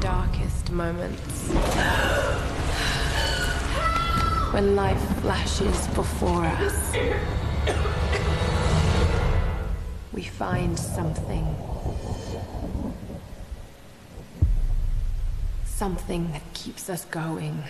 Darkest moments, when life flashes before us, we find something. Something that keeps us going.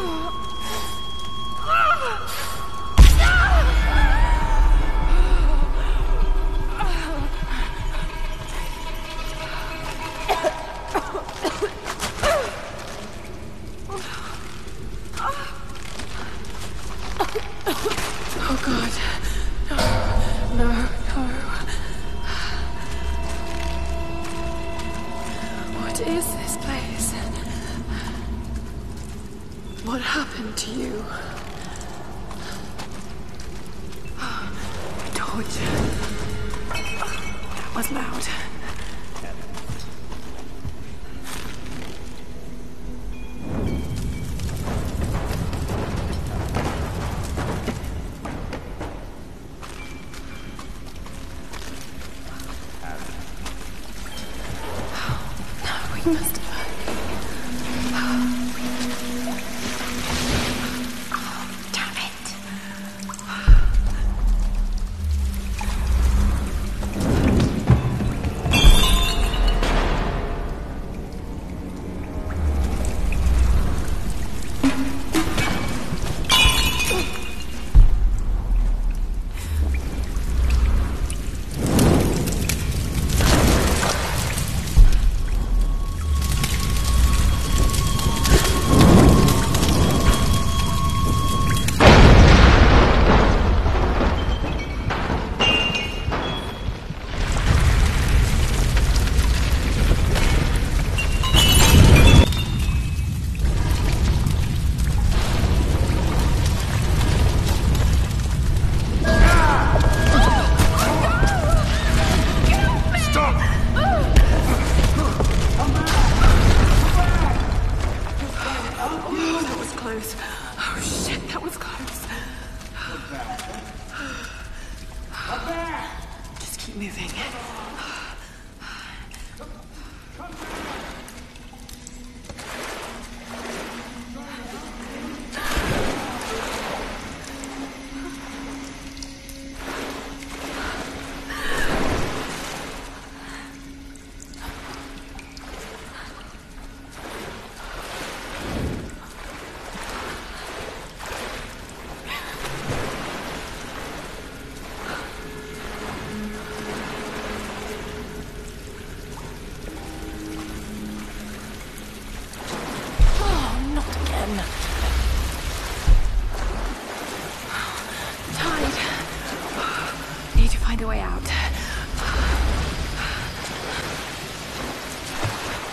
Oh. to you.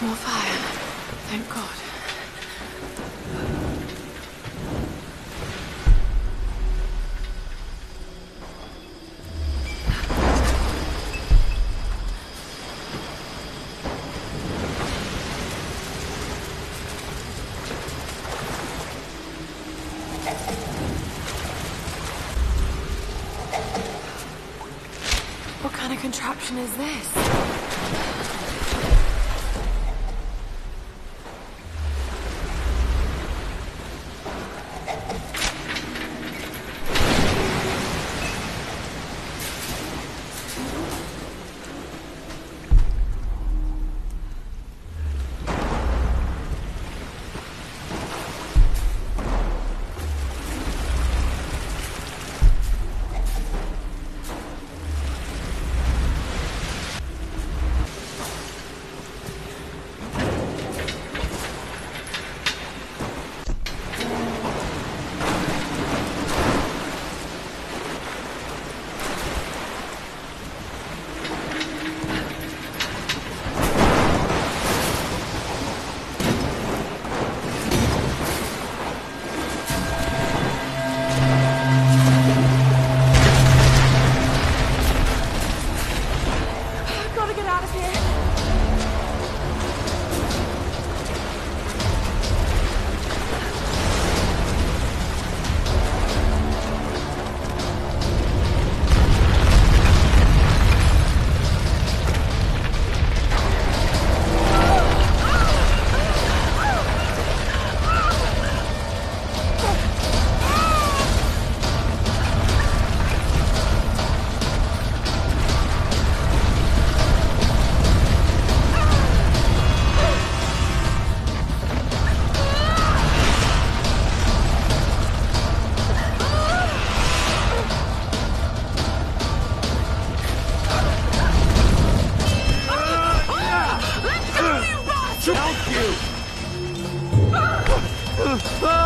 More fire. Thank God. What kind of contraption is this?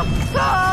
我操